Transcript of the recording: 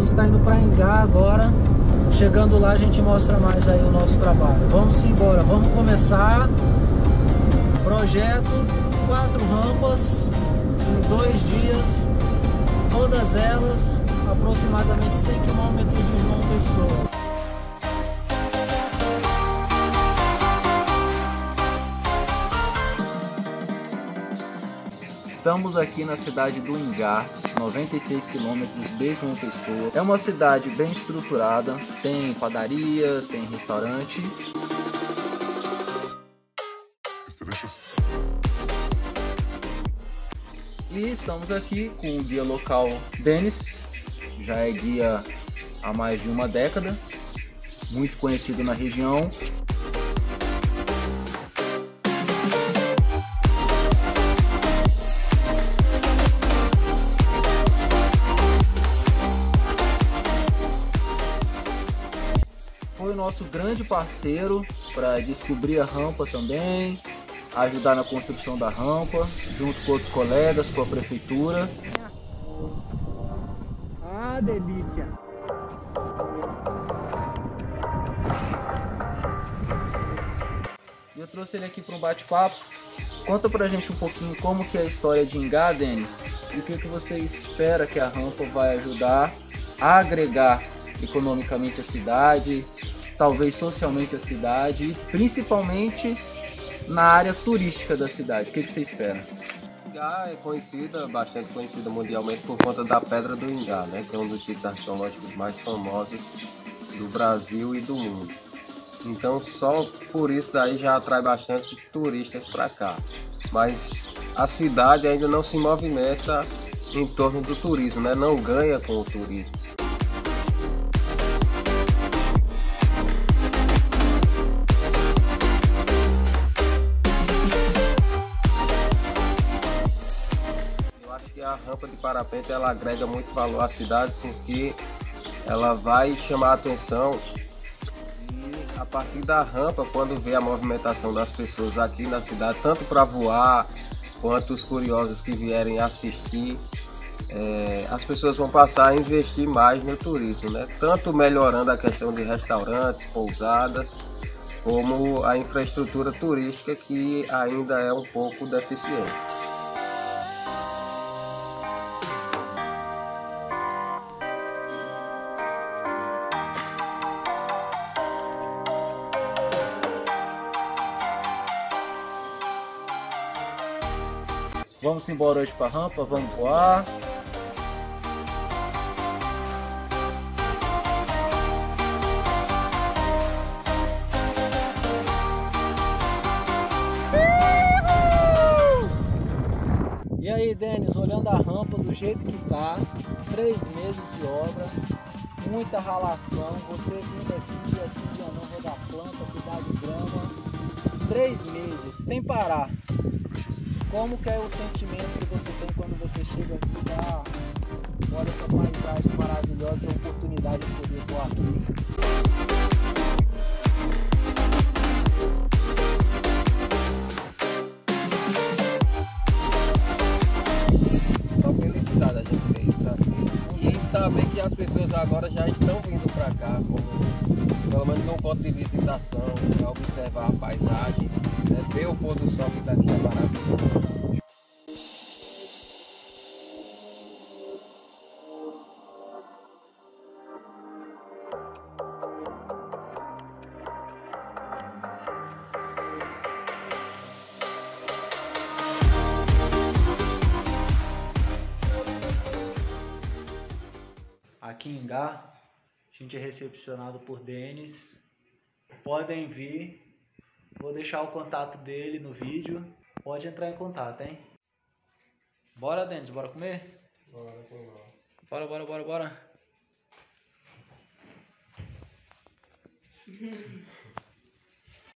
Gente está indo para Engá agora. Chegando lá a gente mostra mais aí o nosso trabalho. Vamos embora, vamos começar. Projeto, quatro rampas em dois dias. Todas elas aproximadamente 100 quilômetros de João Pessoa. Estamos aqui na cidade do Ingá, 96 quilômetros de João Pessoa. É uma cidade bem estruturada, tem padaria, tem restaurante. E estamos aqui com o guia local Denis, já é guia há mais de uma década, muito conhecido na região. Nosso grande parceiro para descobrir a rampa também, ajudar na construção da rampa, junto com outros colegas, com a prefeitura. Ah, delícia! Eu trouxe ele aqui para um bate-papo. Conta pra gente um pouquinho como que é a história de Ingá, Denis, e o que, que você espera que a rampa vai ajudar a agregar economicamente a cidade, talvez socialmente a cidade e principalmente na área turística da cidade. O que, que você espera? Ingá é conhecida, bastante conhecida mundialmente por conta da Pedra do Ingá, né, que é um dos sítios arqueológicos mais famosos do Brasil e do mundo. Então só por isso daí já atrai bastante turistas para cá. Mas a cidade ainda não se movimenta em torno do turismo, né? não ganha com o turismo. A rampa de parapente ela agrega muito valor à cidade porque ela vai chamar a atenção e a partir da rampa, quando vê a movimentação das pessoas aqui na cidade, tanto para voar quanto os curiosos que vierem assistir, é, as pessoas vão passar a investir mais no turismo, né? tanto melhorando a questão de restaurantes, pousadas, como a infraestrutura turística que ainda é um pouco deficiente. Vamos embora hoje para a rampa, vamos voar. E aí, Denis, olhando a rampa do jeito que tá, três meses de obra, muita ralação, você vindo aqui dia sim, dia não, regar planta, cuidar de grama, três meses, sem parar. Como que é o sentimento que você tem quando você chega aqui e dá, olha essa paisagem maravilhosa a oportunidade de poder voar aqui? Só felicidade a gente fez aqui. E saber que as pessoas agora já estão vindo para cá, como pelo menos um ponto de visitação, para observar a paisagem, né, ver o pôr do sol que daqui é maravilhoso. aqui em Gá. A gente é recepcionado por Denis. Podem vir. Vou deixar o contato dele no vídeo. Pode entrar em contato, hein? Bora, Denis, bora comer? Bora, sim, Bora, bora, bora, bora.